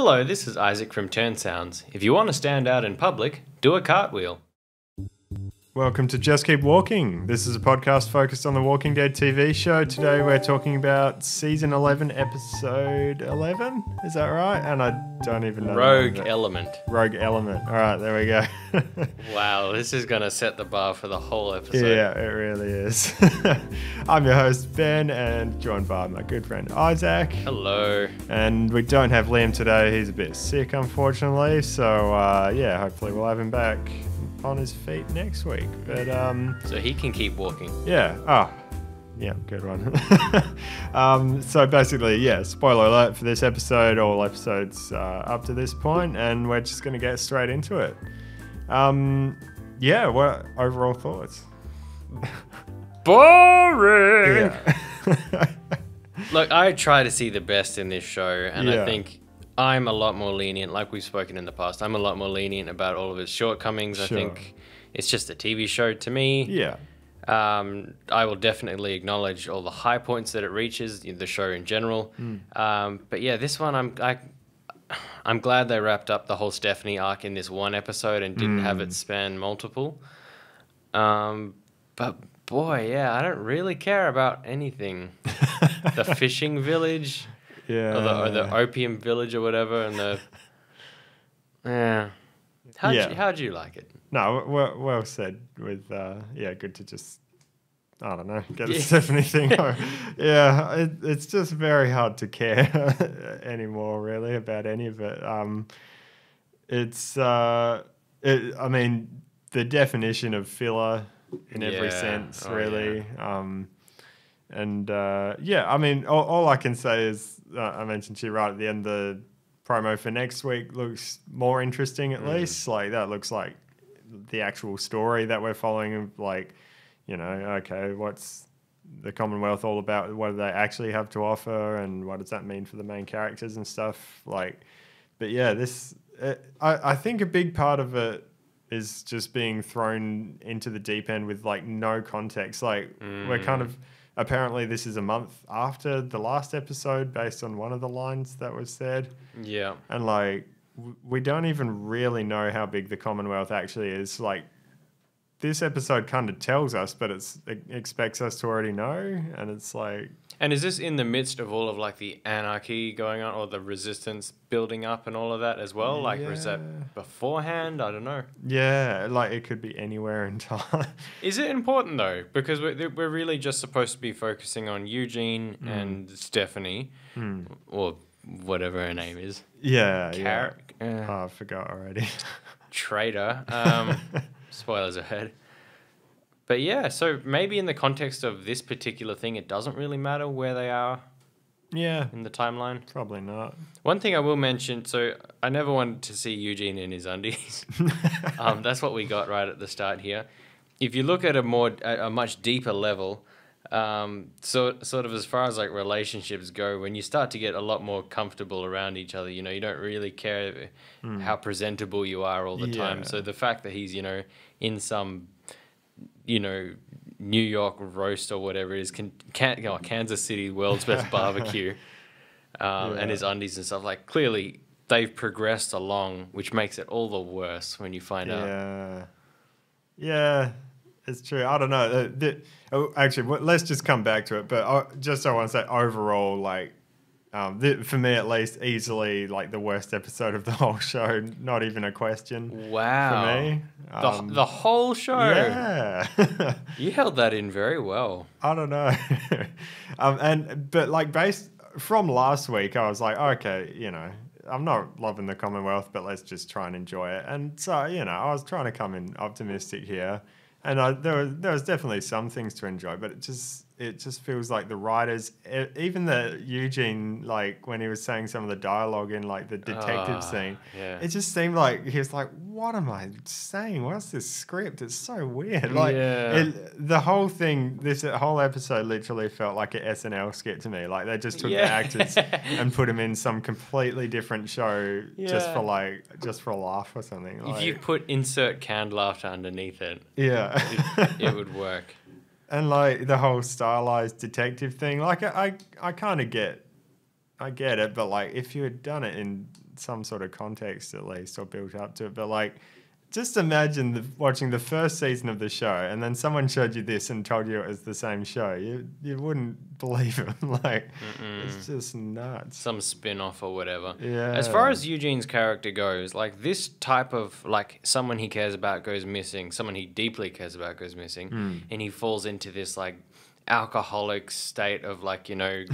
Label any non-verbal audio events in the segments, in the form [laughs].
Hello, this is Isaac from Turn Sounds. If you want to stand out in public, do a cartwheel. Welcome to Just Keep Walking. This is a podcast focused on the Walking Dead TV show. Today we're talking about season 11, episode 11. Is that right? And I don't even know. Rogue. Element. Rogue Element. All right, there we go. [laughs] Wow, this is going to set the bar for the whole episode. yeah, it really is. [laughs] I'm your host, Ben, and joined by my good friend Isaac. Hello. And we don't have Liam today. He's a bit sick, unfortunately. So, uh, yeah, hopefully we'll have him back on his feet next week. But, um, So he can keep walking. Yeah. Oh, yeah, good one. [laughs] um, so basically, yeah, spoiler alert for this episode, all episodes uh, up to this point, and we're just going to get straight into it. Um, yeah, what overall thoughts? Boring! Yeah. [laughs] Look, I try to see the best in this show, and I think I'm a lot more lenient, like we've spoken in the past. I'm a lot more lenient about all of its shortcomings. I think it's just a TV show to me. yeah. Um, I will definitely acknowledge all the high points that it reaches, the show in general. Um, but yeah, this one I'm I, I'm glad they wrapped up the whole Stephanie arc in this one episode and didn't have it span multiple. Um, but boy, yeah, I don't really care about anything. [laughs] the fishing village, Yeah. or the, or the opium village, or whatever, and the [laughs] yeah. How'd Yeah. you how'd you like it? No, well, well said. With uh, yeah, good to just I don't know get a Yeah. Stephanie thing. [laughs] yeah, it, it's just very hard to care [laughs] anymore, really, about any of it. Um, it's uh, it, I mean, the definition of filler in every sense, Oh, really. Um, and uh, yeah, I mean, all, all I can say is uh, I mentioned to you right at the end the promo for next week looks more interesting at least. Like that looks like the actual story that we're following. Like, you know, okay, what's the Commonwealth all about? What do they actually have to offer, and what does that mean for the main characters and stuff? Like, but yeah, this it, I I think a big part of it is just being thrown into the deep end with like no context. Like we're kind of apparently this is a month after the last episode based on one of the lines that was said Yeah. and like we don't even really know how big the commonwealth actually is like this episode kind of tells us but it's it expects us to already know and it's like And is this in the midst of all of like the anarchy going on or the resistance building up and all of that as well? Like, or is that beforehand? I don't know. yeah like it could be anywhere in [laughs] time Is it important though? Because we're, we're really just supposed to be focusing on Eugene Hmm. and Stephanie or whatever her name is. yeah Car- yeah uh, oh, i forgot already [laughs] traitor. Um, [laughs] spoilers ahead. But yeah, so maybe in the context of this particular thing, it doesn't really matter where they are yeah in the timeline. probably not One thing I will mention, so I never wanted to see Eugene in his undies. [laughs] um, that's what we got right at the start here. If you look at a more, a, a much deeper level, um, so sort of as far as like relationships go, when you start to get a lot more comfortable around each other, you know, you don't really care how presentable you are all the time. So the fact that he's, you know, in some, you know, New York roast or whatever it is, can, can, oh, Kansas City world's best [laughs] barbecue um, and his undies and stuff. Like clearly they've progressed along, which makes it all the worse when you find out. Yeah, yeah, it's true. I don't know. Uh, the- oh, actually, let's just come back to it. But uh, just I want to say, overall, like um, th- for me at least, easily like the worst episode of the [laughs] whole show. Not even a question Wow. for me. The, Um, the whole show. yeah. [laughs] You held that in very well. I don't know. [laughs] um, and but like based from last week, I was like, okay, you know, I'm not loving the Commonwealth, but let's just try and enjoy it. And so, you know, I was trying to come in optimistic here, and I, there there was definitely some things to enjoy, but it just it just feels like the writers, even the Eugene, like when he was saying some of the dialogue in like the detective Ah, scene, yeah. it just seemed like he was like, "What am I saying? What's this script? It's so weird." Like Yeah. it, the whole thing, this whole episode literally felt like an SNL skit to me. Like they just took the actors [laughs] and put them in some completely different show just for like just for a laugh or something. If you put insert canned laughter underneath it, yeah, it would work. And like the whole stylized detective thing. Like I, I, I kind of get I get it, but like if you had done it in some sort of context at least or built up to it, but like just imagine the, watching the first season of the show and then someone showed you this and told you it was the same show. You you wouldn't [laughs] believe it. [laughs] like it's just nuts. some spin-off or whatever. Yeah. As far as Eugene's character goes, like this type of like someone he cares about goes missing, someone he deeply cares about goes missing, Hmm. and he falls into this like alcoholic state of like, you know,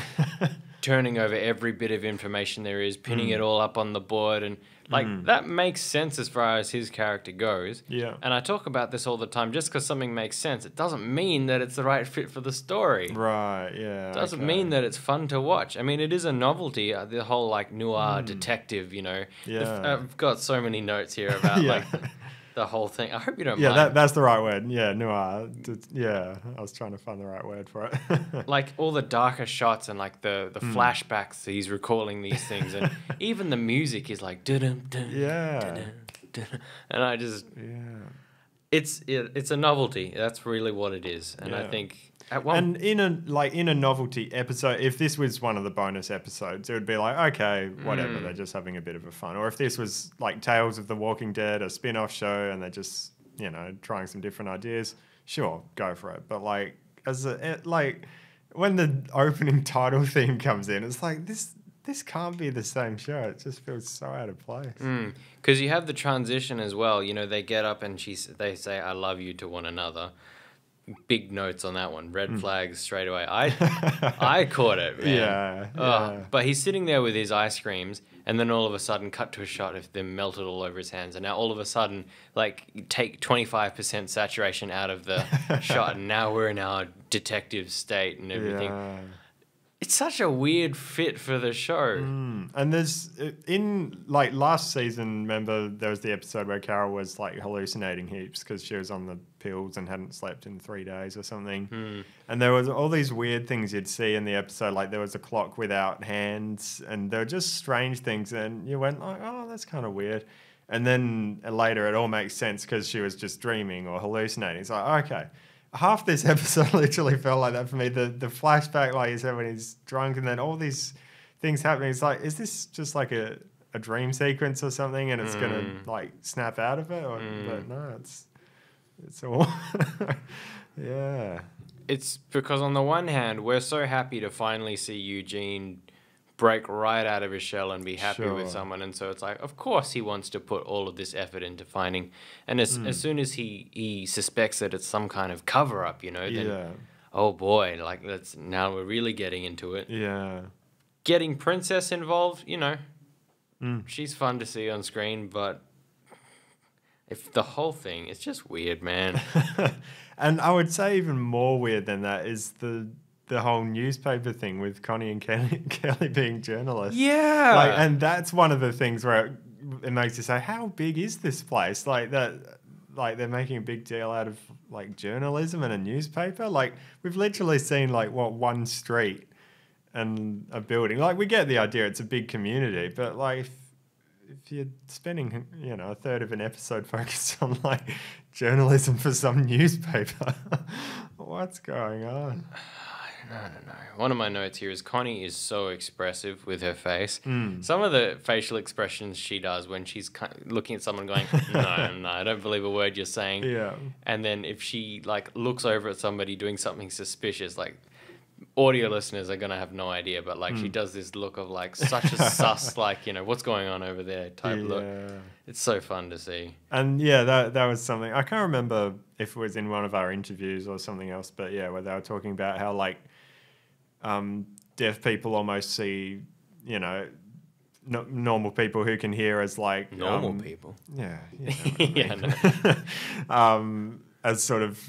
[laughs] turning over every bit of information there is, pinning Hmm. it all up on the board and like that makes sense as far as his character goes. Yeah. And I talk about this all the time just because something makes sense, it doesn't mean that it's the right fit for the story Right, yeah. doesn't okay. mean that it's fun to watch. I mean, it is a novelty. Uh, the whole like noir detective, you know. The. Yeah. I've got so many notes here about [laughs] Yeah. like [laughs] the whole thing. I hope you don't Yeah, mind. that, that's the right word. Yeah, noir. Yeah, I was trying to find the right word for it. [laughs] like all the darker shots and like the the Hmm. flashbacks. He's recalling these [laughs] things, and even the music is like dun dun yeah, and I just yeah. it's it, it's a novelty. That's really what it is, and I think at one And in a like in a novelty episode, if this was one of the bonus episodes, it would be like, okay, whatever, Mm. they're just having a bit of a fun. Or if this was like Tales of the Walking Dead, a spin-off show, and they're just you know trying some different ideas, sure, go for it. But like as a it, like when the opening [laughs] title theme comes in, it's like this this can't be the same show. It just feels so out of place. Because you have the transition as well. You know, they get up and she's they say "I love you" to one another. Big notes on that one. Red Hmm. flags straight away. I [laughs] I caught it, man. Yeah, yeah. But he's sitting there with his ice creams, and then all of a sudden, cut to a shot of them melted all over his hands, and now all of a sudden, like take twenty five percent saturation out of the [laughs] shot, and now we're in our detective state and everything. Yeah. It's such a weird fit for the show. Mm. And there's uh, in like last season. Remember, there was the episode where Carol was like hallucinating heaps because she was on the pills and hadn't slept in three days or something. Hmm. And there was all these weird things you'd see in the episode, like there was a clock without hands, and there were just strange things. And you went like, "Oh, that's kind of weird." And then later, it all makes sense because she was just dreaming or hallucinating. It's like, okay. Half this [laughs] episode literally felt like that for me. The the flashback, like you said, when he's drunk, and then all these things happening. It's like, is this just like a, a dream sequence or something, and it's gonna mm. like snap out of it? Or, mm. But no, it's it's all [laughs] yeah. it's because on the one hand we're so happy to finally see Eugene break right out of his shell and be happy Sure. with someone. And so it's like of course he wants to put all of this effort into finding and as, as soon as he he suspects that it's some kind of cover up you know then Yeah, oh boy like let's now we're really getting into it. Yeah, getting princess involved you know Mm. she's fun to see on screen but if the whole thing it's just weird man. [laughs] And I would say even more weird than that is the the whole newspaper thing with Connie and Kelly, [laughs] Kelly being journalists. yeah like, and that's one of the things where it, it makes you say, how big is this place? Like that, like they're making a big deal out of like journalism and a newspaper. Like we've literally seen like what one street and a building. Like we get the idea, it's a big community, but like if, if you're spending you know a third of an episode [laughs] focused on like journalism for some [laughs] newspaper, what's going on? I don't know. One of my notes here is Connie is so expressive with her face. Hmm. Some of the facial expressions she does when she's looking at someone going, [laughs] "No, no, I don't believe a word you're saying." Yeah. And then if she like looks over at somebody doing something suspicious, like audio listeners are gonna have no idea, but like Hmm. she does this look of like such a [laughs] sus, like you know what's going on over there type look. It's so fun to see. And yeah, that that was something I can't remember if it was in one of our interviews or something else, but yeah, where they were talking about how like um, deaf people almost see, you know, no, normal people who can hear as like Normal um, people. Yeah, you know [laughs] Yeah, mean. [laughs] um, as sort of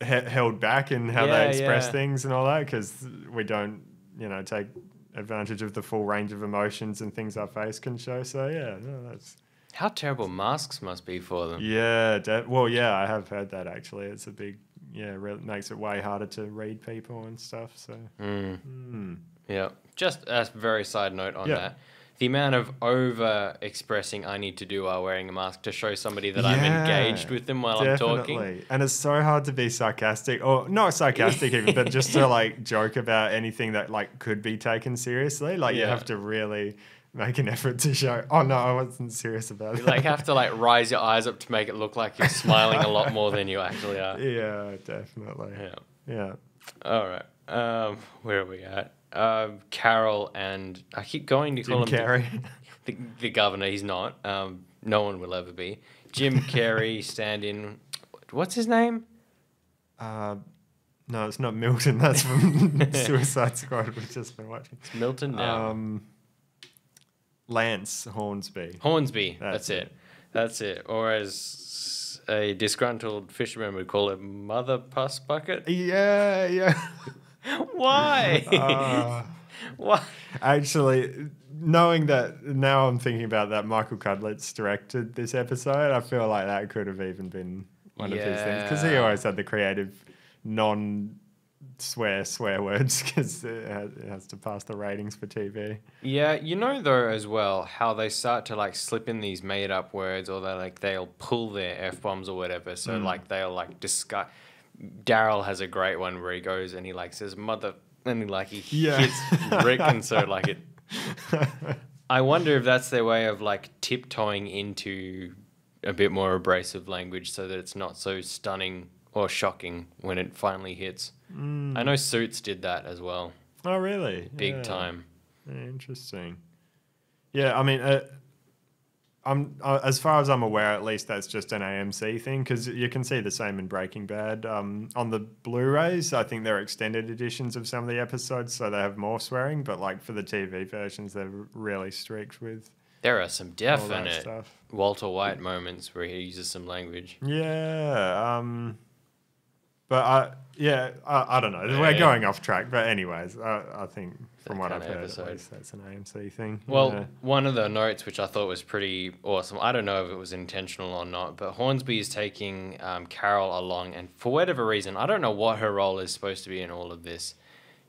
he- held back in how Yeah, they express yeah. things and all that because we don't, you know, take advantage of the full range of emotions and things our face can show. So yeah, no, that's. How terrible masks must be for them. Yeah, de- well, yeah, I have heard that actually. It's a big, yeah, re- makes it way harder to read people and stuff. So, Mm. mm. Yeah. Just a very side note on Yeah. that. the amount of over expressing I need to do while wearing a mask to show somebody that I'm engaged with them while I'm talking. Definitely. And it's so hard to be sarcastic or not sarcastic even, but just to [laughs] like joke about anything that like could be taken seriously. Like you have to really make an effort to show, oh no, I wasn't serious about it. You like have to like rise your eyes up to make it look like you're [laughs] smiling a lot more than you actually are. yeah, definitely. Yeah. Yeah. All right. Um, where are we at? Um, Carol and I keep going to Jim call him the- Carrey. [laughs] the, the governor. He's not. Um, no one will ever be. Jim Carrey [laughs] stand in. What's his name? Uh, no, it's not Milton. That's from Suicide Squad. We've just been watching. It's Milton. now. Um, Lance Hornsby. Hornsby. That's, that's it. That's it. Or as a disgruntled fisherman would call it, Mother Puss Bucket. Yeah, yeah. [laughs] Why? Uh, [laughs] Why? actually, knowing that now I'm thinking about that, Michael Cudlitz directed this episode. I feel like that could have even been one of his things because he always had the creative, non swear swear words [laughs] because it, has- to pass the ratings for TV. Yeah, you know though as well how they start to like slip in these made up words or they like they'll pull their f bombs or whatever. So mm. like they'll like discuss. Daryl has a great one where he goes and he like says mother and he like he Yeah. hits Rick and so like it. [laughs] I wonder if that's their way of like tiptoeing into a bit more abrasive language so that it's not so stunning or shocking when it finally hits. I know Suits did that as well, oh, really? big Yeah. time. Interesting. Yeah, I mean, uh, I'm uh, as far as I'm aware, at least that's just an AMC thing because you can see the same in Breaking Bad. Um, on the Blu-rays, I think they're extended editions of some of the episodes, so they have more swearing. But like for the TV versions, they're really strict with There are some definite stuff. Walter White moments where he uses some language. Yeah. Um, but I, yeah, I, I don't know. Yeah, We're yeah. going off track. But anyways, I, I think from That what I've heard, episode. at least that's an AMC thing. Well, Yeah. one of the notes which I thought was pretty awesome. I don't know if it was intentional or not, but Hornsby is taking um, Carol along, and for whatever reason, I don't know what her role is supposed to be in all of this.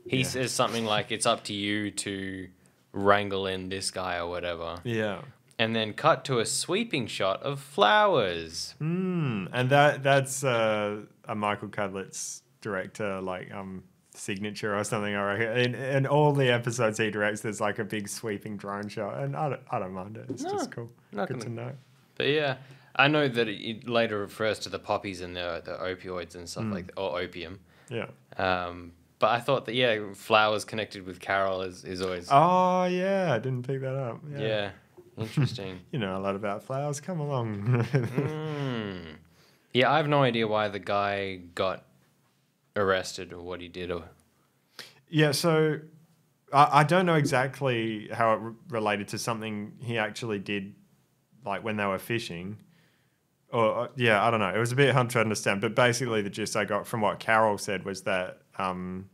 He says something like, "It's up to you to wrangle in this guy or whatever," yeah. and then cut to a sweeping shot of flowers. Mm, and that that's uh, a Michael Cudlitz director like um signature or something. I reckon. In, in all the episodes he directs, there's like a big sweeping drone shot, and I don't, I don't mind it. It's No, just cool. not Good to gonna- know. But yeah, I know that it later refers to the poppies and the the opioids and stuff like or opium. Yeah. Um, but I thought that yeah, flowers connected with Carol is, is always Oh yeah, I didn't pick that up. Yeah. yeah, interesting. [laughs] You know a lot about flowers. Come along. [laughs] mm. Yeah, I have no idea why the guy got arrested or what he did or Yeah, so I, I don't know exactly how it re- related to something he actually did, like when they were fishing. Or uh, yeah, I don't know. It was a bit hard to understand, but basically the gist I got from what Carol said was that um,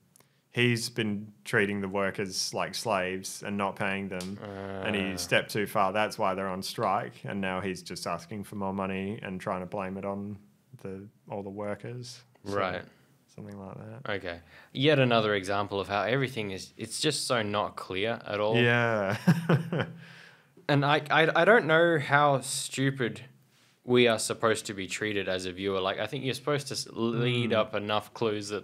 he's been treating the workers like slaves and not paying them, and he Ah. stepped too far. That's why they're on strike, and now he's just asking for more money and trying to blame it on the all the workers. So, right. Something like that. Okay. Yet another example of how everything is it's just so not clear at all. Yeah. [laughs] And I, I I don't know how stupid we are supposed to be treated as a viewer. Like I think you're supposed to lead hmm. up enough clues that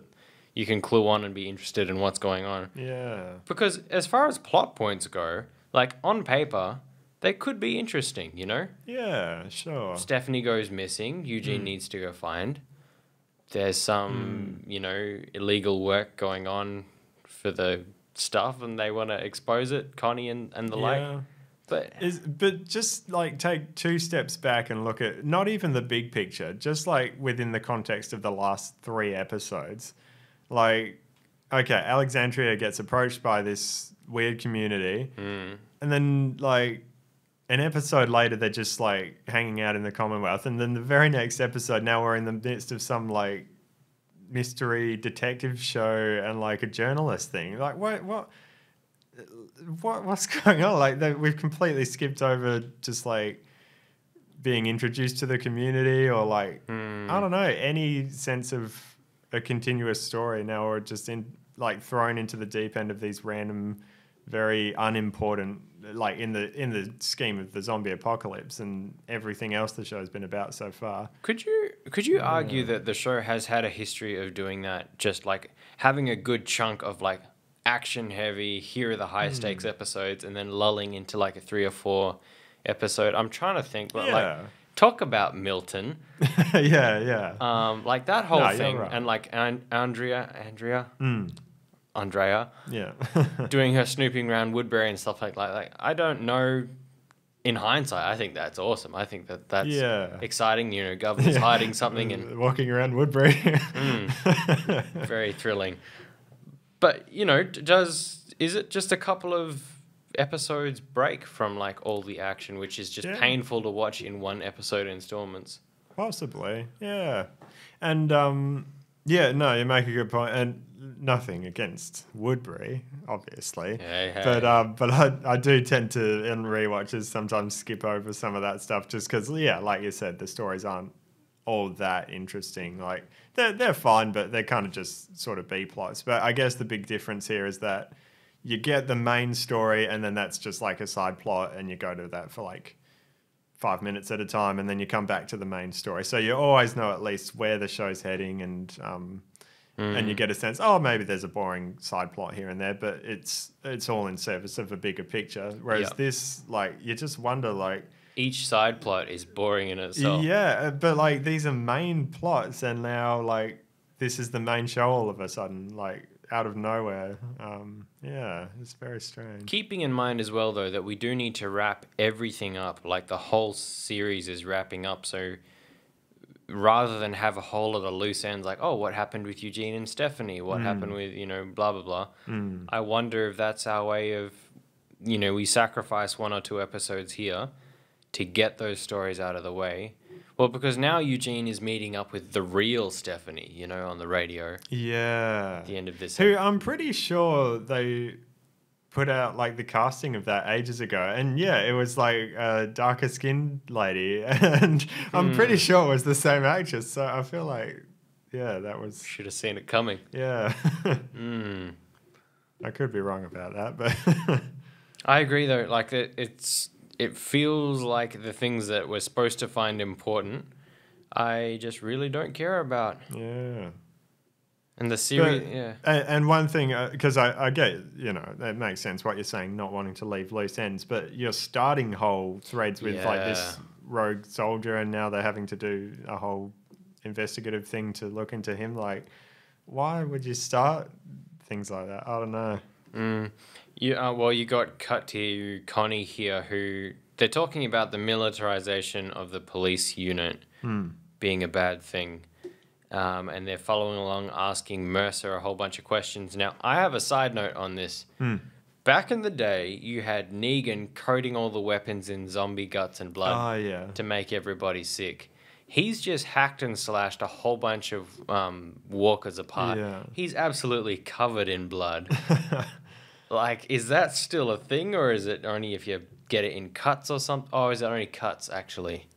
you can clue on and be interested in what's going on. yeah. Because as far as plot points go, like on paper, they could be interesting, you know? Yeah, sure. Stephanie goes missing, Eugene hmm. needs to go find. There's some, you know, illegal work going on for the stuff and they want to expose it, Connie and, and the like. But Is but just like take two steps back and look at not even the big picture, just like within the context of the last three episodes. Like, okay, Alexandria gets approached by this weird community, mm, and then like an episode later, they're just like hanging out in the Commonwealth, and then the very next episode, now we're in the midst of some like mystery detective show and like a journalist thing. Like, what what what what's [laughs] going on? Like, they, we've completely skipped over just like being introduced to the community or like mm, I don't know any sense of a continuous story now, or just in like thrown into the deep end of these random, very unimportant like in the in the scheme of the zombie apocalypse and everything else the show's been about so far. Could you could you argue that the show has had a history of doing that? Just like having a good chunk of like action heavy, here are the high stakes Hmm. episodes, and then lulling into like a three or four episode. I'm trying to think, but Yeah. like talk about Milton, [laughs] yeah, yeah. um, like that whole No, thing, right. and like An- Andrea, Andrea, Mm, Andrea, yeah. [laughs] doing her snooping around Woodbury and stuff like that. Like I don't know. In hindsight, I think that's awesome. I think that that's Yeah. exciting. You know, governor's Yeah. hiding something and [laughs] walking around Woodbury. [laughs] very thrilling. But you know, does is it just a couple of episodes break from like all the action, which is just Yeah. painful to watch in one episode installments? Possibly, yeah. And um, yeah, no, you make a good. And nothing against Woodbury, obviously. Hey, hey. But um, but I, I do tend to in rewatches sometimes skip over some of that stuff just because yeah, like you said, the stories aren't all that interesting. Like they're they're fine, but they're kind of just sort of B plots. But I guess the big difference here is that you get the main story and then that's just like a side plot and you go to that for like five minutes at a time and then you come back to the main story. So you always know at least where the show's heading and um and you Mm. get a sense, oh maybe there's a boring side plot here and there, but it's it's all in service of a bigger picture. Whereas Yeah. this, like, you just wonder like Each side plot is boring in itself. yeah, uh, but like these are main plots, and now like this is the main show all of a sudden, like out of nowhere. Um, yeah, it's very strange. Keeping in mind as well, though, that we do need to wrap everything up. Like the whole series is wrapping up, so rather than have a whole lot of loose ends, like oh, what happened with Eugene and Stephanie? What happened with you know blah blah blah. Mm. I wonder if that's our way of, you know, we sacrifice one or two episodes here to get those stories out of the way. Well, because now Eugene is meeting up with the real Stephanie, you know, on the radio Yeah, at the end of this. who I'm pretty sure they put out like the casting of that ages ago, and yeah, it was like a darker skinned lady, [laughs] and I'm pretty Hmm. sure it was the same actress. So I feel like, yeah, that was Should have seen it coming. yeah. [laughs] Mm. I could be wrong about that, but [laughs] I agree though. Like it, it's it feels like the things that we're supposed to find important, I just really don't care about. yeah. And the series, But- yeah, And, and one thing, uh, because I, I get, you know, that makes sense what you're saying, not wanting to leave loose ends, but you're starting whole threads with like this rogue soldier, and now they're having to do a whole investigative thing to look into him. Like, why would you start things like that? I don't know. Mm. You, uh, well, you got cut to Connie here, who they're talking about the militarization of the police unit Hmm. being a bad thing. Um, and they're following along asking Mercer a whole bunch of questions. Now, I have a side note on this. Hmm. Back in the day, you had Negan coating all the weapons in zombie guts and blood Oh, yeah. to make everybody sick. He's just hacked and slashed a whole bunch of um, walkers apart. Yeah. He's absolutely covered in blood. [laughs] like, is that still a thing, or is it only if you get it in cuts or something? Oh, is it only cuts actually?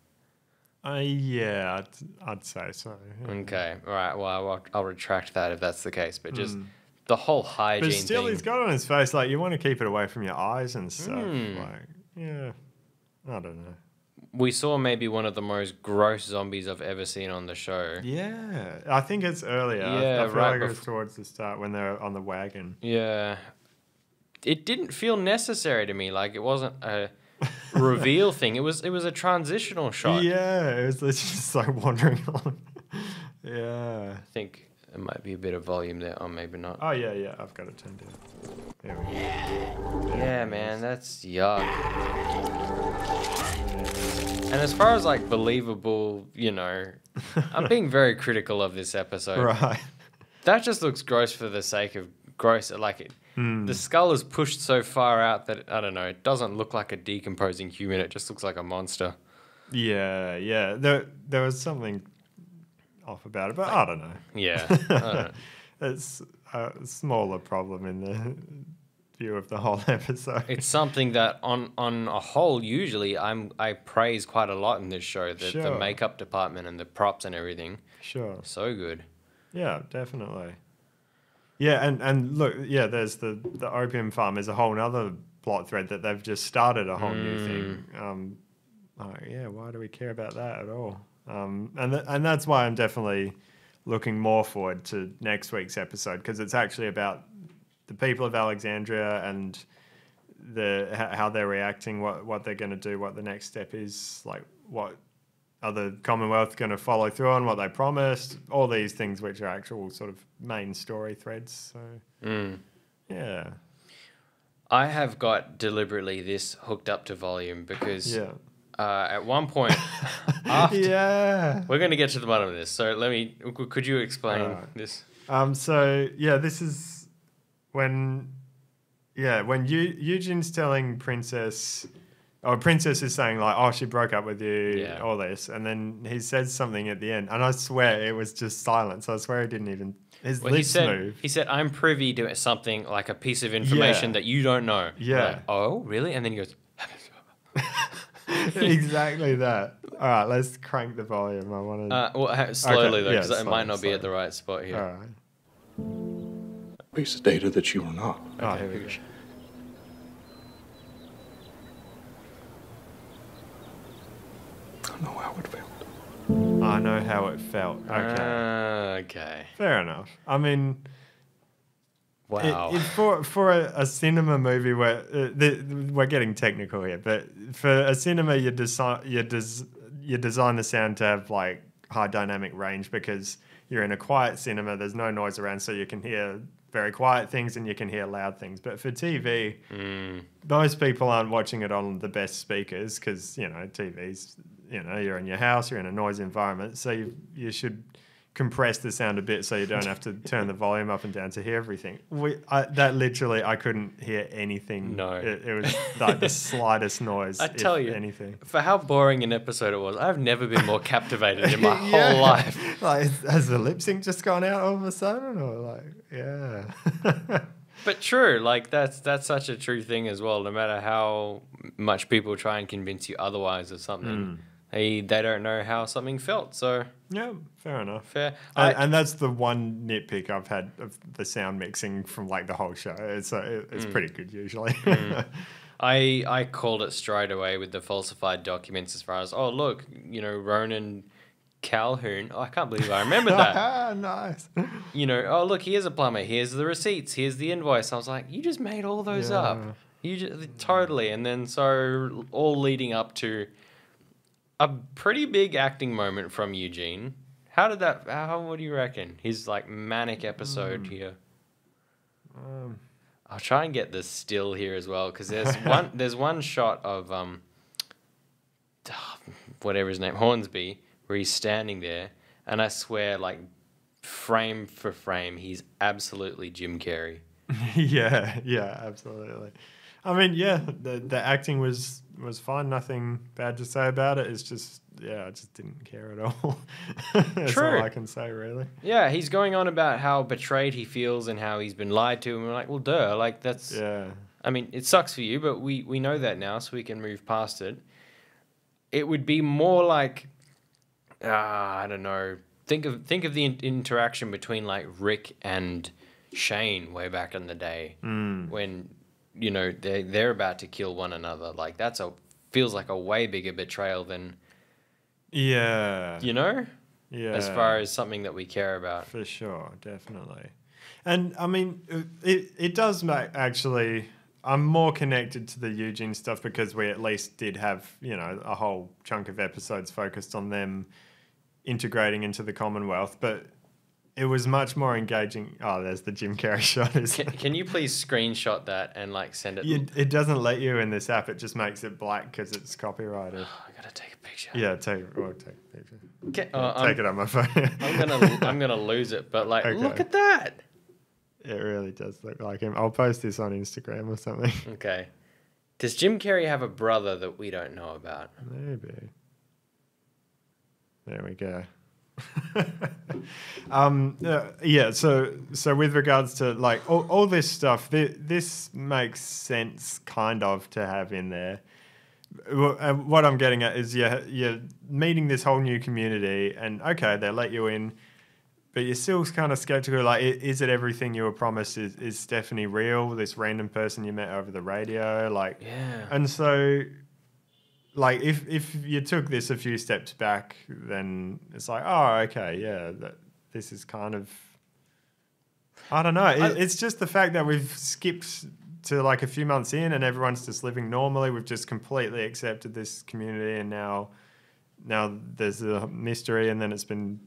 Uh, yeah, I'd, I'd say so. yeah. Okay, all right. Well, I'll, I'll retract that if that's the case. But just Mm. the whole hygiene But still, thing. he's got it on his face. Like, you want to keep it away from your eyes and stuff. Hmm. Like, yeah. I don't know. we saw maybe one of the most gross zombies I've ever seen on the show. Yeah, I think it's earlier. Yeah, I, right like bef- towards the start when they're on the wagon. Yeah. It didn't feel necessary to me. Like it wasn't a reveal [laughs] thing. It was it was a transitional shot. Yeah, it was just like wandering on. [laughs] yeah. I think it might be a bit of volume there, or maybe not. Oh yeah, yeah. I've got it turned down. There we go. Yeah, man, that's yuck. And as far as like believable, you know, I'm being [laughs] very critical of this episode. Right. That just looks gross for the sake of gross. Like it, Hmm. the skull is pushed so far out that I don't know. It doesn't look like a decomposing human. It just looks like a monster. Yeah, yeah. There, there was something off about it, but I don't know. Yeah. Don't [laughs] know. it's a smaller problem in the view of the whole [laughs] episode. It's something that on on a whole usually I'm I praise quite a lot in this show. The, the makeup department and the props and everything. sure. So good. Yeah, definitely. Yeah, and, and look, yeah, there's the, the opium farm is a whole other plot thread that they've just started a whole new thing. Um, oh yeah, why do we care about that at all? Um, and th- and that's why I'm definitely looking more forward to next week's episode because it's actually about the people of Alexandria and the how they're reacting, what what they're going to do, what the next step is, like what are the Commonwealth going to follow through on what they promised, all these things which are actual sort of main story threads. So Mm. yeah, I have got deliberately this hooked up to volume because yeah, uh, at one point [laughs] after yeah. we're going to get to the bottom of this. So let me. Could you explain Alright. this? Um, so yeah, this is when, yeah, when Eu- Eugene's telling Princess, or Princess is saying like, oh, she broke up with you, Yeah. all this, and then he says something at the end, and I swear it was just silence. I swear he didn't even his Well, he said move. he said I'm privy to something like a piece of information Yeah. that you don't know. Yeah. Like, oh, really? And then he goes. [laughs] exactly that. All right, let's crank the volume. I want to. Uh, well, ha- slowly though, yeah, because it might not be at the right spot here. all right. of data that you were not. Oh, here we go. I know how it felt. I know how it felt. Okay. Ah, okay. Fair enough. I mean, Wow. It, it, for for a, a cinema movie where uh, the, we're getting technical here, but for a cinema, you design you des, you design the sound to have like high dynamic range because you're in a quiet cinema. There's no noise around, so you can hear very quiet things and you can hear loud things. But for TV, Mm, most people aren't watching it on the best speakers because you know TV's you know you're in your house, you're in a noisy environment, so you you should compress the sound a bit so you don't have to turn the volume up and down to hear everything. We, I, that literally, I couldn't hear anything. No. it, it was like the [laughs] slightest noise. I tell you. anything. for how boring an episode it was, I've never been more captivated in my [laughs] Yeah. whole life. [laughs] Like, has- the lip sync just gone out all of a sudden, or like, yeah. But true, like that's that's such a true thing as well. No matter how much people try and convince you otherwise of something, Hmm. They they don't know how something felt. So yeah, fair enough. fair. And, I- and that's the one nitpick I've had of the sound mixing from like the whole show. It's uh, it- it's pretty good usually. [laughs] I I called it straight away with the falsified documents as far as oh look you know Ronan Calhoun oh, I can't believe I remember that [laughs] nice. you know oh look here's a plumber here's the receipts here's the invoice I was like you just made all those up you just totally and then so all leading up to a pretty big acting moment from Eugene. How did that how what do you reckon? His like manic episode here. Um, I'll try and get the still here as well because there's [laughs] one there's one shot of um [sighs] whatever his name Hornsby where he's standing there and I swear like frame for frame he's absolutely Jim Carrey. [laughs] yeah, yeah, absolutely. I mean, yeah, the the acting was was fine. Nothing bad to say about it. It's just, yeah, I just didn't care at all. [laughs] That's True. all I can say, really. Yeah, he's going on about how betrayed he feels and how he's been lied to and we're like, well duh, like that's Yeah, I mean, it sucks for you, but we, we know that now, so we can move past it. It would be more like, ah, I don't know. Think of think of the in- interaction between like Rick and Shane way back in the day when you know they they're about to kill one another. Like that's a feels like a way bigger betrayal than yeah, you know, yeah. as far as something that we care about. For sure, definitely. And I mean, it it does make actually. I'm more connected to the Eugene stuff because we at least did have you know a whole chunk of episodes focused on them integrating into the Commonwealth, but it was much more engaging. Oh, there's the Jim Carrey [laughs] shot. Is Can, can you please screenshot that and like send it? you, it doesn't let you in this app. It just makes it black because it's copyrighted. [sighs] I gotta take a picture. Yeah, take well, take a picture. Okay, Yeah, uh, take it on my phone. [laughs] I'm gonna I'm gonna lose it, but like, look at that. It really does look like him. I'll post this on Instagram or something. [laughs] Okay. Does Jim Carrey have a brother that we don't know about? Maybe. There we go. [laughs] um, uh, yeah. So, so with regards to like all, all this stuff, th- this makes sense kind of to have in there. Uh, What I'm getting at is you're, you're meeting this whole new community, and okay, they let you in. but you're still kind of skeptical. Like, is it everything you were promised? Is is Stephanie real? This random person you met over the radio, like, Yeah. and so, like, if if you took this a few steps back, then it's like, oh, okay, yeah, that, this is kind of. I don't know. It, I- it's just the fact that we've skipped to like a few months in, and everyone's just living normally. We've just completely accepted this community, and now, now there's a mystery, and then it's been,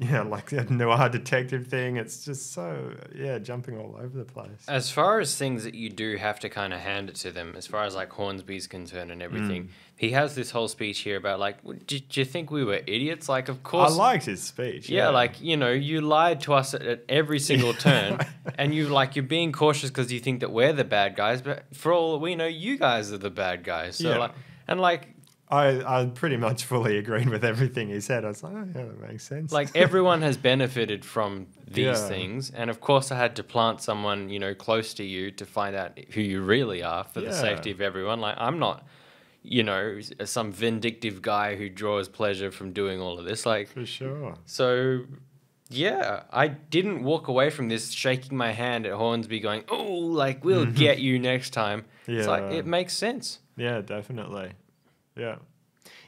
yeah, [laughs] like a noir detective thing. It's just so yeah, jumping all over the place. As far as things that you do have to kind of hand it to them, as far as like Hornsby's concerned and everything, Mm. he has this whole speech here about like, do, did you think we were idiots? Like, of course. I liked his speech. yeah, like you know, you lied to us at, at every [laughs] single turn, [laughs] and you like you're being cautious because you think that we're the bad guys, but for all we know, you guys are the bad guys. So Yeah. like, and like I, I pretty much fully agreed with everything he said. I was like, oh, yeah, that makes sense. like everyone has benefited from these Yeah. things and of course i had to plant someone you know close to you to find out who you really are for the safety of everyone like i'm not you know some vindictive guy who draws pleasure from doing all of this like for sure. so yeah i didn't walk away from this shaking my hand at hornsby going oh like we'll [laughs] get you next time Yeah. it's like it makes sense Yeah, definitely. Yeah,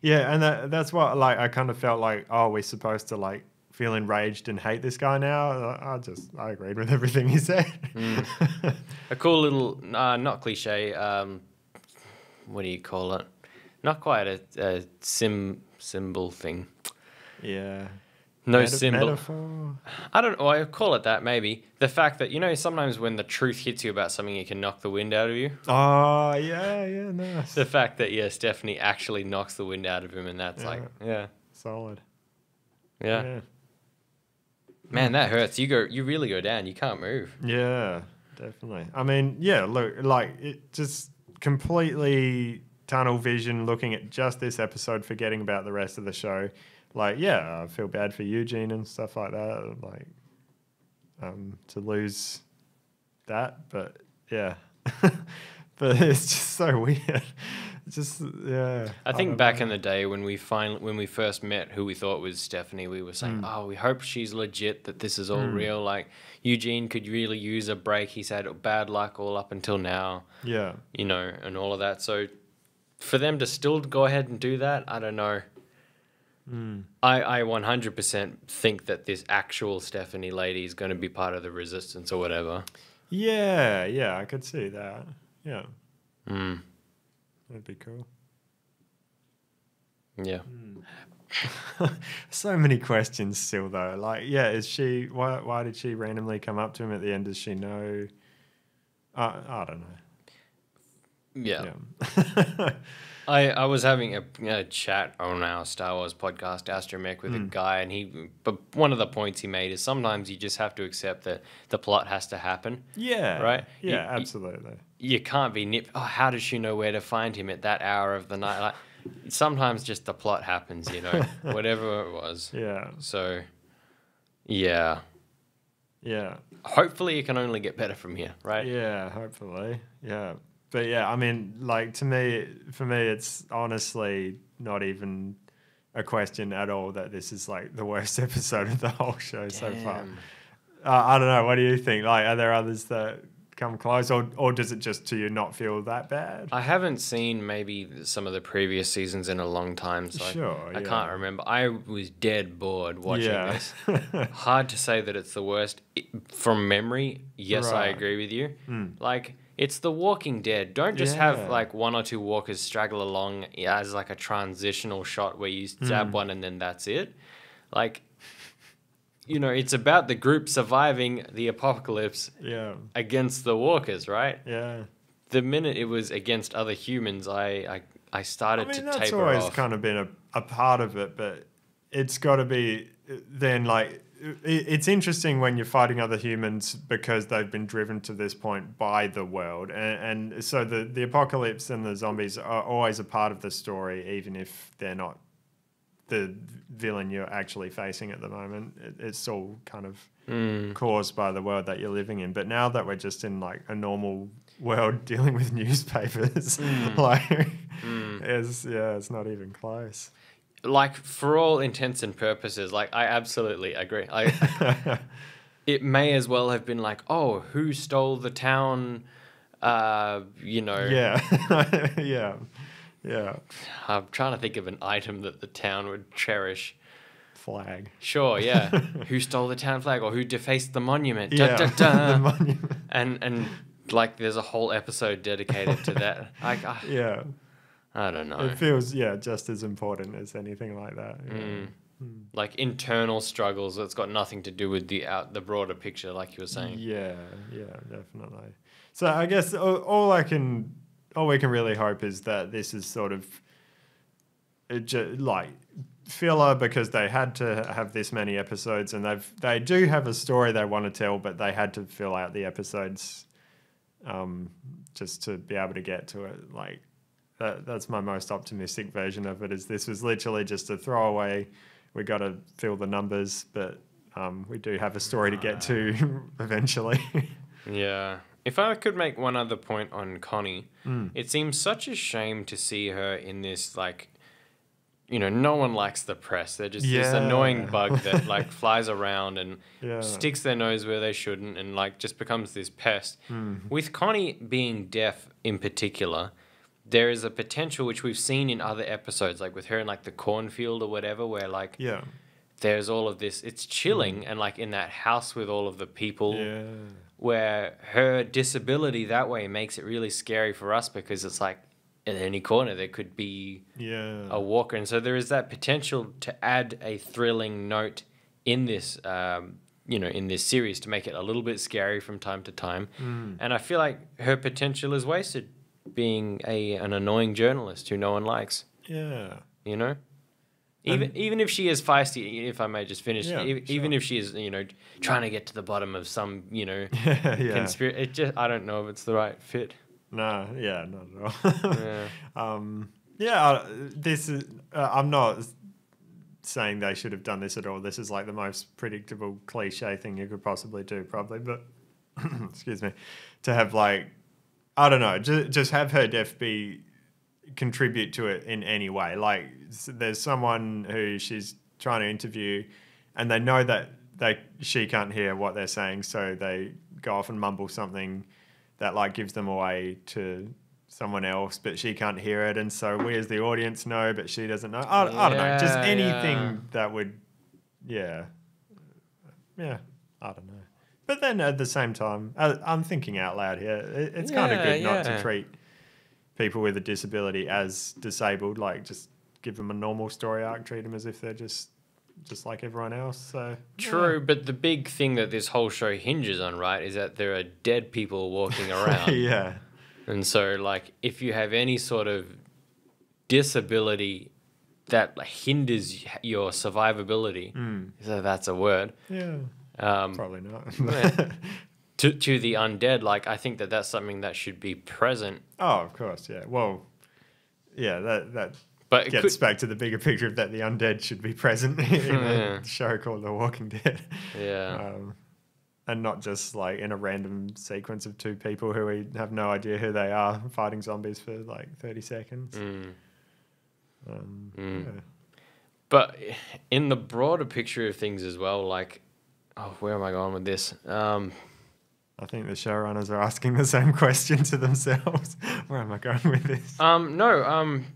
yeah, and that, that's what like I kind of felt like. Oh, we're supposed to like feel enraged and hate this guy now. I just I agreed with everything he said. Mm. a cool little uh, not cliche um what do you call it not quite a, a sim symbol thing yeah. No Meta- symbol Metaphor. i don't know i call it that maybe the fact that you know sometimes when the truth hits you about something it can knock the wind out of you Oh yeah, yeah, nice. the fact that yeah stephanie actually knocks the wind out of him and that's Yeah. like yeah Solid. yeah man that hurts you go you really go down you can't move Yeah, definitely. I mean, yeah, look, like it just completely tunnel vision looking at just this episode, forgetting about the rest of the show. Like, yeah, I feel bad for Eugene and stuff like that. Like, um, to lose that, but yeah. [laughs] but it's just so [laughs] weird. It's just, yeah. I think don't back know. in the day when we finally when we first met who we thought was Stephanie, we were saying, Mm. "Oh, we hope she's legit. That this is all real. Like Eugene could really use a break. He's had bad luck all up until now, Yeah. you know, and all of that. So for them to still go ahead and do that, I don't know. Mm. I I 100% think that this actual Stephanie lady is going to be part of the resistance or whatever. Yeah, yeah, I could see that. Yeah, Mm. that'd be cool. Yeah. [laughs] so many questions still though. Like, yeah, is she? Why? Why did she randomly come up to him at the end? Does she know? Uh, I don't know. Yeah. Yeah. [laughs] I, I was having a, a chat on our Star Wars podcast, Astromech, with a hmm. guy, and he. But one of the points he made is sometimes you just have to accept that the plot has to happen. yeah. Right? Yeah, You- you- absolutely. You can't be nip. Oh, how does she know where to find him at that hour of the night? Like, sometimes just the plot happens, you know, [laughs] whatever it was. Yeah. So, yeah. Yeah. Hopefully, it can only get better from here, right? Yeah. Hopefully. Yeah. But yeah, I mean, like to me, for me, it's honestly not even a question at all that this is like the worst [laughs] episode of the whole show so far. Uh, I don't know. What do you think? Like, are there others that come close, or or does it just to you not feel that bad? I haven't seen maybe some of the previous seasons in a long time, so I- Sure, I, yeah. can't remember. I was dead bored watching yeah. this. [laughs] Hard to say that it's the worst I- from memory. Yes, I agree with you. Mm. Like it's The Walking Dead. Don't just have like one or two walkers straggle along as like a transitional shot where you stab Mm. one and then that's it. Like you know, it's about the group surviving the apocalypse yeah. against the walkers, right? Yeah. the minute it was against other humans, I I, I started I mean, to that's taper always off. kind of been a, a part of it, but it's got to be then like it's interesting when you're fighting other humans because they've been driven to this point by the world, and, and so the the apocalypse and the zombies are always a part of the story, even if they're not the villain you're actually facing at the moment. It, it's all kind of Mm. caused by the world that you're living in. But now that we're just in like a normal world [laughs] dealing with newspapers, Mm. [laughs] like it's yeah, it's not even close. Like for all intents and purposes, like I absolutely agree. I [laughs] it may as well have been like, oh, who stole the town? Uh, you know, yeah, [laughs] yeah, yeah. I'm trying to think of an item that the town would cherish. Flag. Sure, yeah. [laughs] who stole the town flag or who defaced the monument? Yeah, Da, da, da. the monument. and and like there's a whole episode dedicated to that. I, I, Yeah, I don't know. it feels yeah just as important as anything like that. Yeah. Mm. Like internal struggles that's got nothing to do with the out the broader picture, like you were saying. Yeah, yeah, definitely. So I guess all, all I can, all we can really hope is that this is sort of, it ju- like filler because they had to have this many episodes and they've they do have a story they want to tell, but they had to fill out the episodes, um, just to be able to get to it. Like that, that's my most optimistic version of it. Is this was literally just a throwaway. We got to fill the numbers, but um, we do have a story to get to [laughs] eventually. [laughs] Yeah. If I could make one other point on Connie, Mm. it seems such a shame to see her in this like you know, no one likes the press. They're just this annoying bug that [laughs] like flies around and Yeah. sticks their nose where they shouldn't and like just becomes this pest. Hmm. With Connie being deaf in particular, there is a potential which we've seen in other episodes, like with her in like the cornfield or whatever, where like yeah. there's all of this it's chilling and like in that house with all of the people Yeah. where her disability that way makes it really scary for us because it's like in any corner there could be Yeah. a walker and so there is that potential to add a thrilling note in this um, you know in this series to make it a little bit scary from time to time Mm. and i feel like her potential is wasted being a an annoying journalist who no one likes Yeah. you know even even if she is feisty if i may just finish Yeah, e- even if she is you know trying to get to the bottom of some you know [laughs] Yeah. yeah. conspiracy it just i don't know if it's the right fit no. Yeah. Not at all. yeah [laughs] Um, yeah, this is. Uh, I'm not saying they should have done this at all. This is like the most predictable cliche thing you could possibly do, probably. But [clears throat] excuse me, to have like, I don't know, just just have her deaf be contribute to it in any way. Like, there's someone who she's trying to interview, and they know that they she can't hear what they're saying, so they go off and mumble something that like gives them away to someone else, but she can't hear it, and so we as the audience know, but she doesn't know. I, I don't know, just anything yeah. that would, yeah, yeah, I don't know. But then at the same time, I, I'm thinking out loud here. It, it's kind of Yeah, good not to treat people with a disability as disabled. Like just give them a normal story arc, treat them as if they're just just like everyone else. So True, but the big thing that this whole show hinges on, right, is that there are dead people walking [laughs] around. yeah, And so, like, if you have any sort of disability that hinders your survivability, Mm. so that's a word, yeah. Um, Probably not. [laughs] To, to the undead, like, I think that that's something that should be present. oh, of course, yeah. Well, yeah, that that But gets could, back to the bigger picture of that the undead should be present [laughs] in Yeah. a show called The Walking Dead. yeah. Um, and not just like in a random sequence of two people who we have no idea who they are fighting zombies for like 30 seconds. Mm. Um, Mm. yeah. But in the broader picture of things as well, like, oh, where am I going with this? Um, I think the showrunners are asking the same [laughs] question to themselves. [laughs] Where am I going with this? Um, no, um,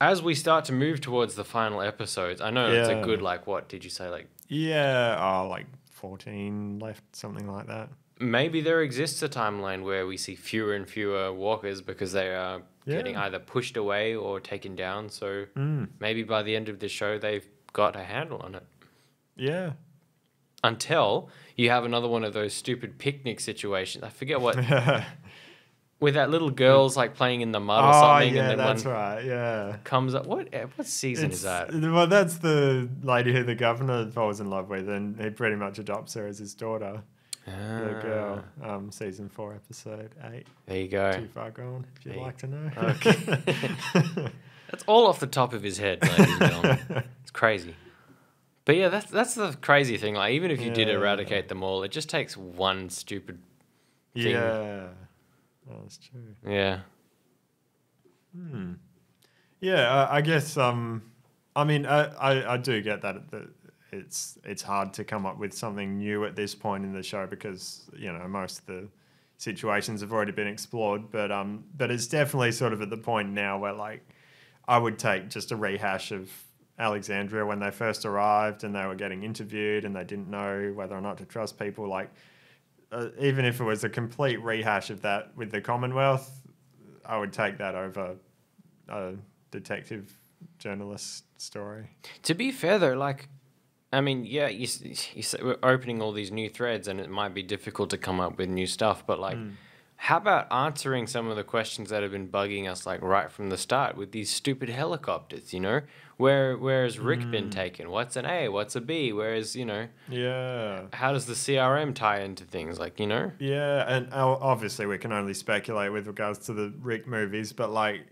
as we start to move towards the final episodes, I know it's a good, like, what did you say? Like, Yeah, oh, like 14 left, something like that. maybe there exists a timeline where we see fewer and fewer walkers because they are getting either pushed away or taken down. So Mm. maybe by the end of the show, they've got a handle on it. Yeah. Until you have another one of those stupid picnic situations. I forget what, [laughs] with that little girl's like playing in the mud or oh, something, yeah, and then that's one right. Yeah. comes up. What eh, what season It's- is that? Well, that's the lady who the governor falls in love with, and he pretty much adopts her as his daughter. The girl, Ah, um, season four, episode eight. There you go. Too far gone, if you'd Hey. like to know. Okay. [laughs] That's all off the top of his head, ladies and gentlemen. [laughs] It's crazy. But yeah, that's that's the crazy thing. Like even if you did eradicate them all, it just takes one stupid thing. yeah, that's true. Yeah. Hmm. Yeah, uh, I guess um, I mean, I, I, I do get that, that it's it's hard to come up with something new at this point in the show because you know most of the situations have already been explored. But um, but it's definitely sort of at the point now where like I would take just a rehash of Alexandria when they first arrived and they were getting interviewed and they didn't know whether or not to trust people. Like uh, even if it was a complete rehash of that with the Commonwealth, I would take that over a detective journalist story. To be fair though, like, I mean, yeah, you, you we're opening all these new threads, and it might be difficult to come up with new stuff. But like, how about answering some of the questions that have been bugging us, like right from the start, with these stupid helicopters? You know, where where has Rick been hmm. taken? What's an A? What's a B? Where is, you know, Yeah. how does the CRM tie into things? Like you know, Yeah, and oh, obviously we can only speculate with regards to the Rick movies, but like,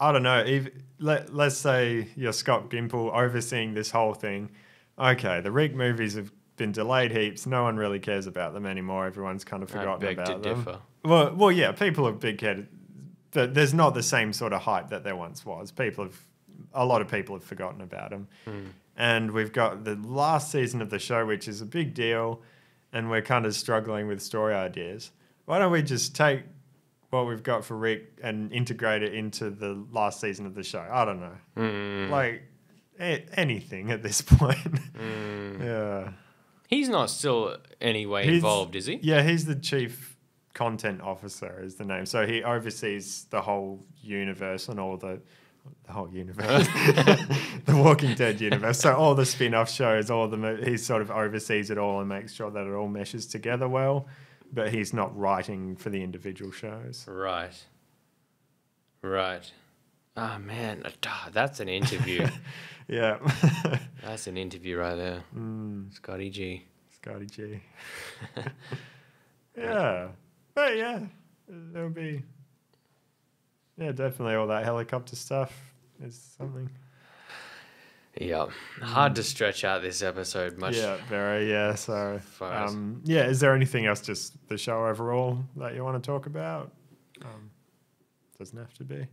I don't know. If, let let's say you're Scott Gimple overseeing this whole thing. Okay, the Rick movies have been delayed heaps. No one really cares about them anymore. Everyone's kind of forgotten about them. differ. Well, well, yeah, people have big headed. There's not the same sort of hype that there once was. People have, a lot of people have forgotten about them. And we've got the last season of the show, which is a big deal, and we're kind of struggling with story ideas. Why don't we just take what we've got for Rick and integrate it into the last season of the show? I don't know. Mm. Like a- anything at this [laughs] point. yeah. He's not still anyway He's- involved, is he? Yeah, he's the chief content officer is the name. So he oversees the whole universe and all the the whole universe, [laughs] the Walking Dead universe. So all the spin-off shows, all the he sort of oversees it all and makes sure that it all meshes together well. But he's not writing for the individual shows. Right. Right. Ah man, ah, that's an interview. [laughs] Yeah, [laughs] that's an interview right there. mm, Scotty G. Scotty G. yeah, but yeah, there'll be. Yeah, definitely all that helicopter stuff is something. Yeah. Hard to stretch out this episode much. Yeah, very. Yeah. So, um, yeah. Is there anything else, just the show overall, that you want to talk about? Um, doesn't have to be.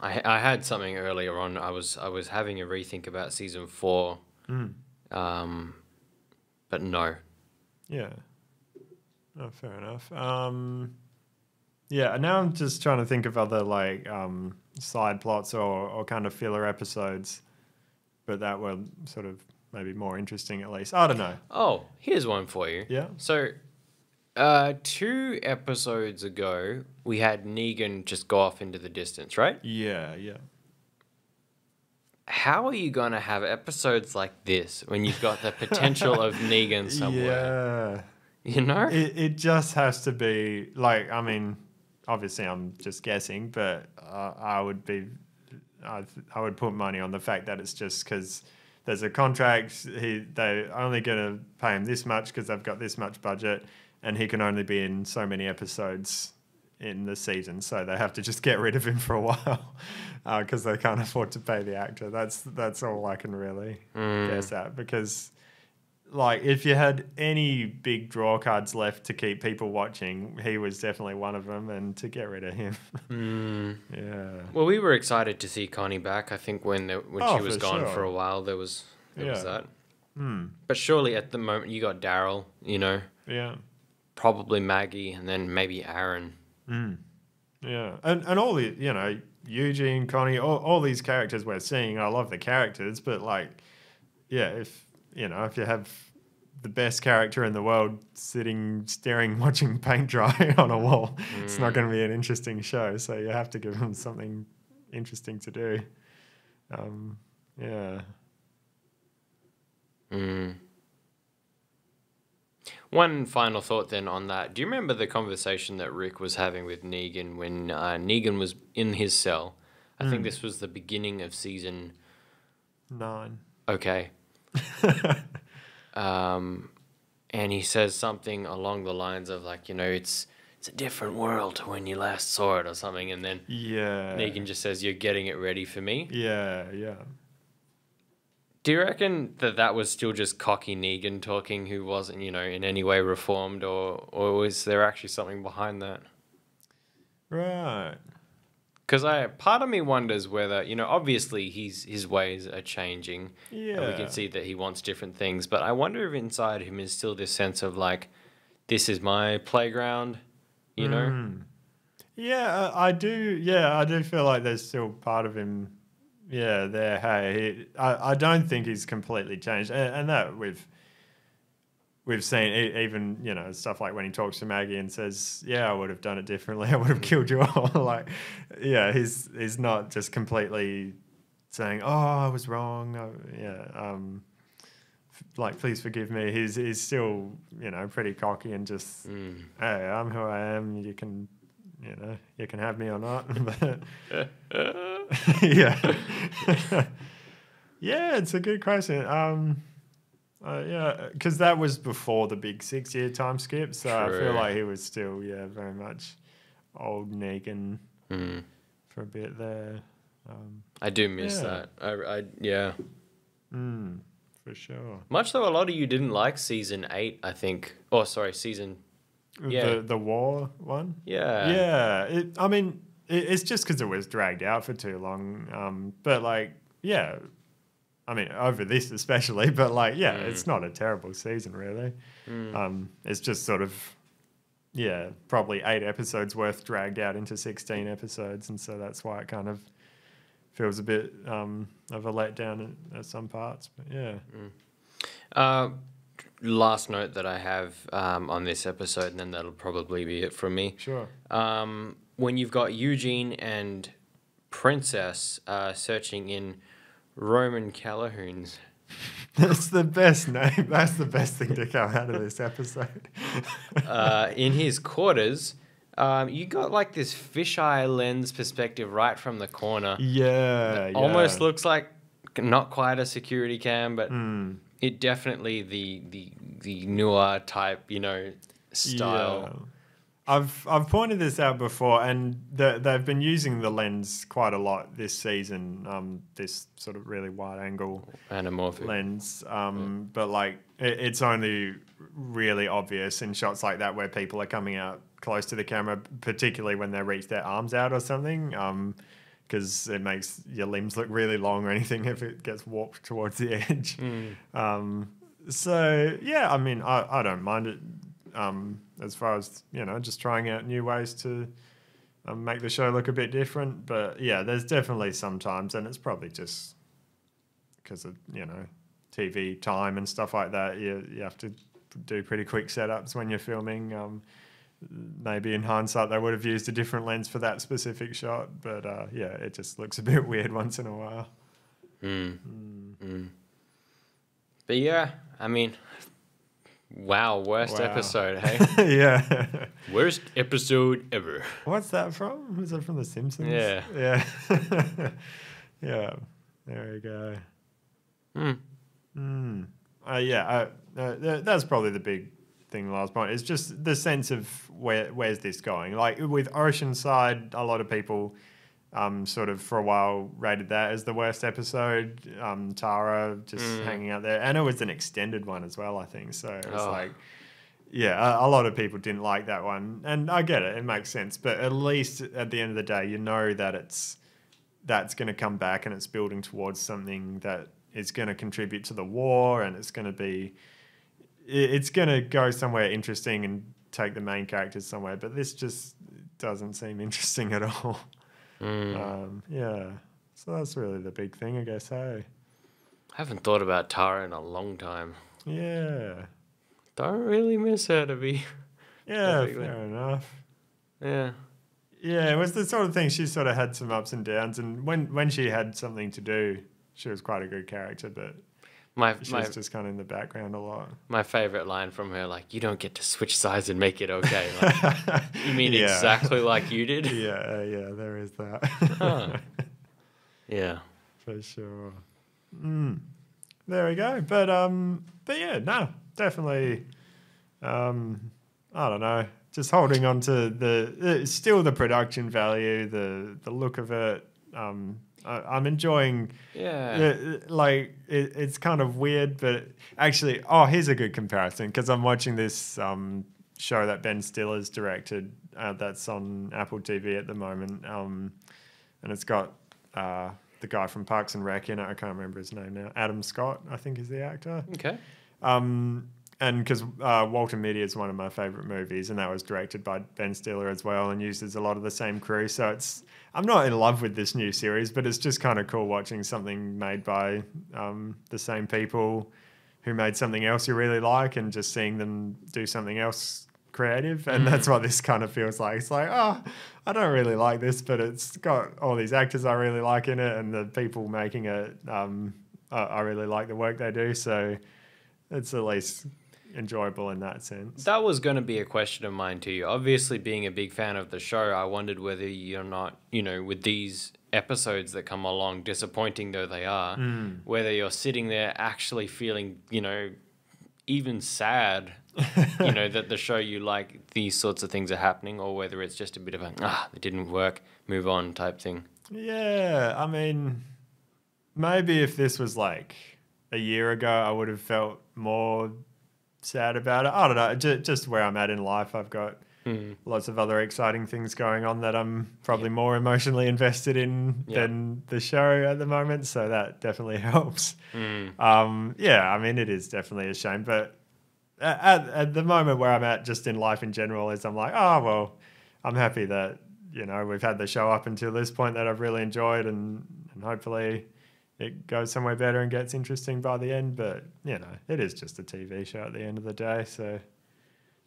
I I had something earlier on. I was I was having a rethink about season four. Mm. Um, but no. Yeah. Oh, fair enough. Um, yeah. Now I'm just trying to think of other like um, side plots or, or kind of filler episodes, but that were sort of maybe more interesting at least. I don't know. Oh, here's one for you. Yeah. So, uh, two episodes ago, we had Negan just go off into the distance, right? Yeah. Yeah. How are you going to have episodes like this when you've got the potential of Negan somewhere? [laughs] Yeah. You know? It, it just has to be like I mean, obviously I'm just guessing, but uh, I would be, I, th- I would put money on the fact that it's just because there's a contract. He they're only going to pay him this much because they've got this much budget, and he can only be in so many episodes in the season, so they have to just get rid of him for a [laughs] while because they can't afford to pay the actor. That's that's all I can really guess at because like if you had any big draw cards left to keep people watching, he was definitely one of them, and to get rid of him, [laughs] Mm. yeah, Well, we were excited to see Connie back. I think when the, when Oh, she was for gone sure. for a while, there was there was that. Hmm. But surely at the moment you got Daryl, you know, yeah, probably Maggie, and then maybe Aaron. Hmm. yeah, and and all the you know Eugene, Connie, all, all these characters we're seeing. I love the characters, but like, yeah, if you know if you have the best character in the world sitting staring [laughs] watching paint dry [laughs] on a wall it's not going to be an interesting show so you have to give them something interesting to do um, yeah Mm. One final thought then on that. Do you remember the conversation that Rick was having with Negan when uh, Negan was in his cell? I think this was the beginning of season. nine Okay. [laughs] um, and he says something along the lines of like, you know, it's it's a different world to when you last saw it or something, and then yeah Negan just says, "You're getting it ready for me." yeah yeah Do you reckon that that was still just cocky Negan talking, who wasn't, you know, in any way reformed, or or was there actually something behind that? right Because I part of me wonders whether you know obviously he's his ways are changing. And we can see that he wants different things, but I wonder if inside him is still this sense of like, this is my playground. You know. Mm. Yeah, uh, I do. Yeah, I do feel like there's still part of him. Yeah, there. Hey, he, I, I don't think he's completely changed, and, and that we've we've seen even you know stuff like when he talks to Maggie and says, "Yeah, I would have done it differently. [laughs] I would have killed you all." [laughs] like, yeah, he's he's not just completely saying, "Oh, I was wrong." Uh, yeah, um, f- like please forgive me. He's he's still you know pretty cocky and just Mm. hey, I'm who I am. You can, you know, you can have me or not. [laughs] but yeah, yeah, it's a good question. Um, uh, yeah, because that was before the big six-year time skip, so I feel like he was still, yeah, very much old Negan Mm. for a bit there. Um, I do miss Yeah. that. I, I yeah. mm, for sure. Much though, a lot of you didn't like season eight. I think. Oh, sorry, season. Yeah. The the war one. Yeah. Yeah, it, I mean, it, it's just because it was dragged out for too long. Um, but like, yeah, I mean, over this especially. [laughs] But like, yeah, Mm. it's not a terrible season really. Mm. Um, it's just sort of, yeah, probably eight episodes worth dragged out into sixteen episodes, and so that's why it kind of feels a bit um, of a letdown at, at some parts. But yeah, Uh, last note that I have um, on this episode, and then that'll probably be it from me. sure. Um, when you've got Eugene and Princess uh, searching in Roman Calhoun's. [laughs] That's the best name. That's the best thing to come out of this episode. [laughs] uh, in his quarters, um, you got like this fisheye lens perspective right from the corner. yeah, yeah. Almost looks like not quite a security cam, but Mm. it definitely the the the noir type, you know, style. Yeah. I've I've pointed this out before, and the, they've been using the lens quite a lot this season. Um, this sort of really wide angle Anamorphic. lens. Um, but like it, it's only really obvious in shots like that where people are coming out close to the camera, particularly when they reach their arms out or something. Um, because it makes your limbs look really long or anything if it gets warped towards the [laughs] edge. Mm. Um, so yeah, I mean, I, I don't mind it. Um, as far as you know, just trying out new ways to um, make the show look a bit different. But yeah, there's definitely sometimes, and it's probably just because of you know TV time and stuff like that. You you have to do pretty quick setups when you're filming. Um, maybe in hindsight they would have used a different lens for that specific shot, but uh, yeah, it just looks a [laughs] bit weird once in a while. Mm. Mm. But yeah, I mean, wow, worst Wow. episode, [laughs] hey? yeah. worst episode ever. What's that from? Is that from The Simpsons? Yeah. Yeah. [laughs] yeah. There we go. Hmm. Mm. Uh, yeah, uh, uh, th- that's probably the big thing. Last point is just the sense of where where's this going. Like with Oceanside, a lot of people um, sort of for a while rated that as the worst episode. Um, Tara just Mm. hanging out there, and it was an extended one as well. I think so. It was Oh. like. Yeah, a, a lot of people didn't like that one, and I get it; it makes sense. But at least at the end of the day, you know that it's that's going to come back and it's building towards something that is going to contribute to the war, and it's going to be i- it's going to go somewhere interesting and take the main characters somewhere. But this just doesn't seem [laughs] interesting at all. Mm. Um, yeah, so that's really the big thing, I guess. Hey, I haven't thought about Tara in a long time. yeah, Don't really miss her to be. [laughs] yeah, fair enough. Yeah. Yeah, it was the sort of thing she sort of had some ups and downs, and when when she had something to do, she was quite a good character, but My she my just kind of in the background a lot. my favorite line from her, like, you don't get to switch sides and make it okay. Like, [laughs] you mean Yeah. exactly like you did? [laughs] Yeah, yeah, there is that. Huh. [laughs] Yeah. For sure. Mm. There we go. But um, but yeah, no, definitely. Um, I don't know. Just holding on to the uh, still the production value, the the look of it. Um, I, I'm enjoying. Yeah. Yeah, like it, it's kind of weird, but actually, oh, here's a good comparison because I'm watching this um, show that Ben Stiller's directed uh, that's on Apple TV at the moment. Um, and it's got uh, the guy from Parks and Rec in it. I can't remember his name now. Adam Scott, I think, is the actor. Okay. Um, and because uh, Walter Mitty is one of my favorite movies, and that was directed by Ben Stiller as well, and uses a lot of the same crew. So it's I'm not in love with this new series, but it's just kind of cool watching something made by um, the same people who made something else you really like, and just seeing them do something else creative. And that's what this kind of feels like. It's like, oh, I don't really like this, but it's got all these actors I really like in it, and the people making it. Um, I, I really like the work they do. So it's at least enjoyable in that sense. That was going to be a question of mine to you. Obviously, being a big fan of the show, I wondered whether you're not, you know, with these episodes that come along, disappointing though they are, whether you're sitting there actually feeling, you know, even sad, [laughs] you know, that the show you like these sorts of things are happening, or whether it's just a bit of a, ah, it didn't work, move on type thing. Yeah, I mean, maybe if this was like a year ago, I would have felt more sad about it. I don't know, just, just where I'm at in life, I've got lots of other exciting things going on that I'm probably more emotionally invested in Yeah. than the show at the moment. So that definitely [laughs] helps. Um, yeah, I mean, it is definitely a shame, but at, at the moment where I'm at, just in life in general, is I'm like, oh well, I'm happy that you know we've had the show up until this point that I've really enjoyed, and and hopefully it goes somewhere better and gets interesting by the end. But you know, it is just a TV show at the end of the day, so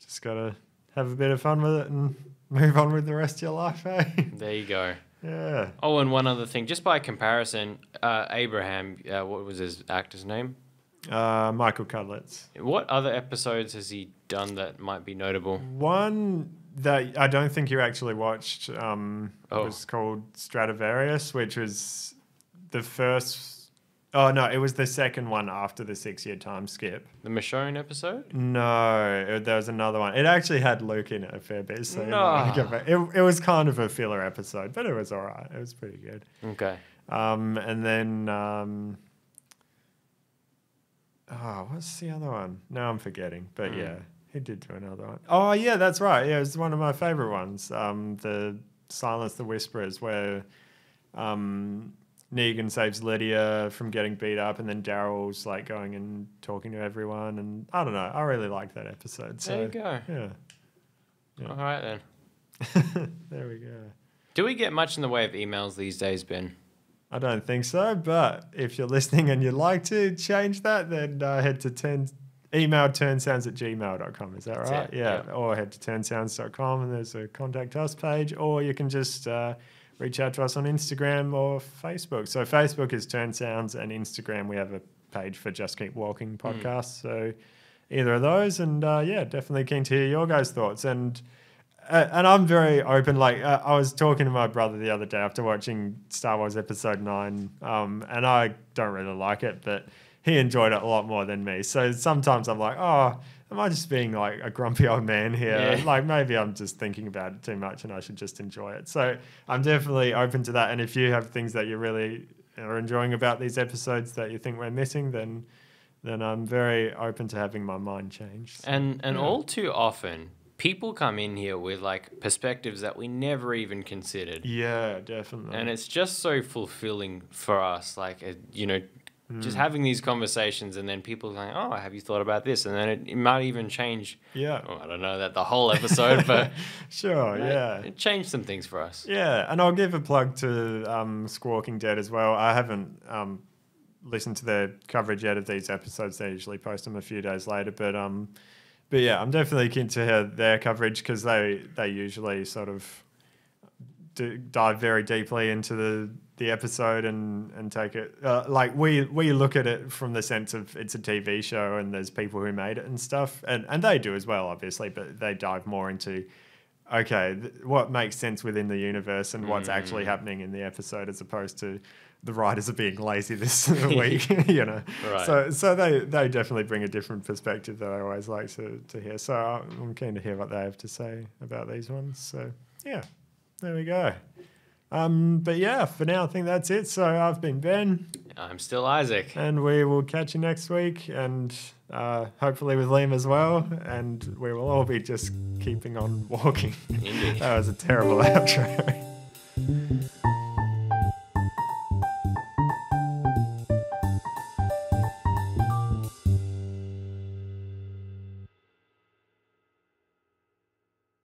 just gotta have a bit of fun with it and [laughs] move on with the rest of your life, eh? [laughs] There you go. yeah. Oh, and one other thing, just by comparison, uh, Abraham, uh, what was his actor's name? Uh, Michael Cudlitz. What other episodes has he done that might be notable? One that I don't think you actually watched um, Oh. was called Stradivarius, which was the first. Oh no, it was the second one after the six-year time skip. The Michonne episode? No, it, there was another one. It actually had Luke in it a fair bit, so No. it, it, was kind of a filler episode, but it was all right. It was pretty good. Okay. Um, and then, um, oh, what's the other one? No, I'm forgetting. But Hmm. yeah, he did do another one. Oh, yeah, that's right. Yeah, it was one of my favorite ones. Um, the Silence the Whisperers, where um, Negan saves Lydia from getting beat up, and then Daryl's like going and talking to everyone. And I don't know. I really liked that episode. So, There you go. Yeah. Yeah. All right then. [laughs] there we go. Do we get much in the way of emails these days, Ben? I don't think so, but if you're listening and you'd like to change that, then uh, head to turn, email turnsounds at gmail.com. Is that That's right? yeah. Or head to turnsounds.com and there's a contact us page, or you can just uh, reach out to us on Instagram or Facebook. So Facebook is Turn Sounds, and Instagram we have a page for Just Keep Walking Hmm. podcast. So either of those, and uh, yeah, definitely keen to hear your guys' thoughts. And uh, and I'm very open. Like uh, I was talking to my brother the other day after watching Star Wars Episode Nine, um, and I don't really like it, but he enjoyed it a lot more than me. So sometimes I'm like, oh, am I just being like a grumpy old man here? Yeah. [laughs] Like maybe I'm just thinking about it too much, and I should just enjoy it. So I'm definitely open to that. And if you have things that you really are enjoying about these episodes that you think we're missing, then then I'm very open to having my mind changed. And and Yeah. all too often, people come in here with like perspectives that we never even considered. Yeah, definitely. And it's just so fulfilling for us, like you know, Hmm. just having these conversations, and then people like, "Oh, have you thought about this?" And then it, it might even change. yeah. Oh, I don't know that the whole episode, but [laughs] Sure, you know, yeah. it changed some things for us. Yeah, and I'll give a plug to um, Squawking Dead as well. I haven't um, listened to their coverage yet of these episodes. They usually post them a few days later, but um, but yeah, I'm definitely keen to hear their coverage because they they usually sort of dive very deeply into the the episode and and take it uh, like we we look at it from the sense of it's a TV show and there's people who made it and stuff. And and they do as well obviously but they dive more into okay th- what makes sense within the universe and what's actually happening in the episode as opposed to the writers are being lazy this [laughs] [laughs] week [laughs] you know? Right. so so they they definitely bring a different perspective that I always like to to hear. So I'm keen to hear what they have to say about these ones. So yeah there we go um, but yeah, for now, I think that's it. So I've been Ben, I'm still Isaac. and we will catch you next week, and uh, hopefully with Liam as well. And we will all be just keeping on walking. [laughs] That was a terrible [laughs] outro.